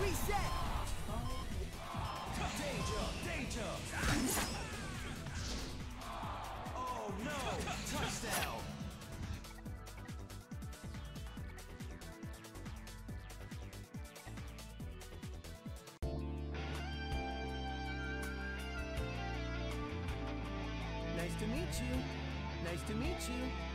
Reset! Danger! Danger! oh no! Touchdown! Nice to meet you. Nice to meet you.